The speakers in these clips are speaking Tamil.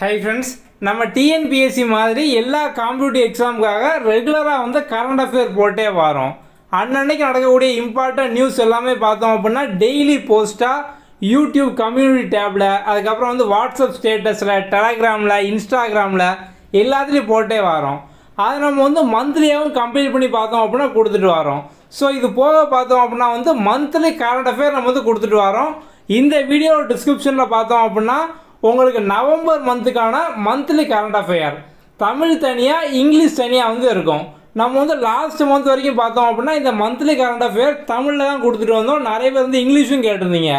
ஹை ஃப்ரெண்ட்ஸ் நம்ம டிஎன்பிஎஸ்சி மாதிரி எல்லா காம்படிட்டிவ் எக்ஸாமுக்காக ரெகுலராக வந்து கரண்ட் அஃபேர் போட்டே வரோம். அன்னன்னைக்கு நடக்கக்கூடிய இம்பார்ட்டன்ட் நியூஸ் எல்லாமே பார்த்தோம் அப்படின்னா டெய்லி போஸ்ட்டாக யூடியூப் கம்யூனிட்டி டேப்பில் அதுக்கப்புறம் வந்து வாட்ஸ்அப் ஸ்டேட்டஸில் டெலகிராமில் இன்ஸ்டாகிராமில் எல்லாத்துலேயும் போட்டே வரோம். அதை நம்ம வந்து மந்த்லியாகவும் கம்ப்ளீட் பண்ணி பார்த்தோம் அப்படின்னா கொடுத்துட்டு வரோம். ஸோ இது போக பார்த்தோம் அப்படின்னா வந்து மந்த்லி கரண்ட் அஃபேர் நம்ம வந்து கொடுத்துட்டு வரோம். இந்த வீடியோ டிஸ்கிரிப்ஷனில் பார்த்தோம் அப்படின்னா உங்களுக்கு நவம்பர் மந்த்துக்கான மந்த்லி கரண்ட் அஃபேர் தமிழ் தனியாக இங்கிலீஷ் தனியாக வந்து இருக்கும். நம்ம வந்து லாஸ்ட் மந்த் வரைக்கும் பார்த்தோம் அப்படின்னா இந்த மந்த்லி கரண்ட் அஃபேர் தமிழில் தான் கொடுத்துட்டு வந்தோம். நிறைய பேர் வந்து இங்கிலீஷும் கேட்டிருந்தீங்க.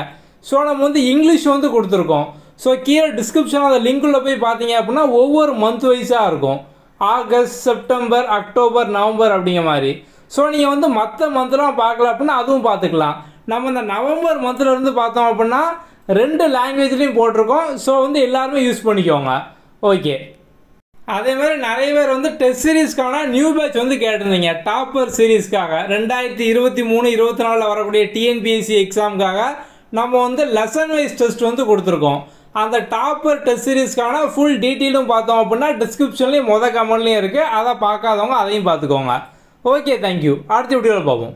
ஸோ நம்ம வந்து இங்கிலீஷ் வந்து கொடுத்துருக்கோம். ஸோ கீழே டிஸ்கிரிப்ஷன் அந்த லிங்க்குள்ளே போய் பார்த்தீங்க அப்படின்னா ஒவ்வொரு மந்த் வைஸாக இருக்கும். ஆகஸ்ட் செப்டம்பர் அக்டோபர் நவம்பர் அப்படிங்கிற மாதிரி. ஸோ நீங்கள் வந்து மற்ற மந்த்லாம் பார்க்கல அப்படின்னா அதுவும் பார்த்துக்கலாம். நம்ம இந்த நவம்பர் மந்த்லேருந்து பார்த்தோம் அப்படின்னா ரெண்டு லாங்குவேஜ்லேயும் போட்டிருக்கோம். ஸோ வந்து எல்லாருமே யூஸ் பண்ணிக்கோங்க. ஓகே அதே மாதிரி நிறைய பேர் வந்து டெஸ்ட் சீரீஸ்க்கான நியூ பேட்ச் வந்து கேட்டிருந்தீங்க. டாப்பர் சீரீஸ்க்காக ரெண்டாயிரத்தி இருபத்தி மூணு இருபத்தி நாலில் வரக்கூடிய டிஎன்பிஎஸ்சி எக்ஸாமுக்காக நம்ம வந்து லெசன் வைஸ் டெஸ்ட் வந்து கொடுத்துருக்கோம். அந்த டாப்பர் டெஸ்ட் சீரீஸ்க்கான ஃபுல் டீட்டெயிலும் பார்த்தோம் அப்படின்னா டிஸ்கிரிப்ஷன்லேயும் மொதல் கமெண்ட்லேயும் இருக்குது அதை பார்க்காதவங்க அதையும் பார்த்துக்கோங்க. ஓகே தேங்க்யூ அடுத்த வீடியோவில் பார்ப்போம்.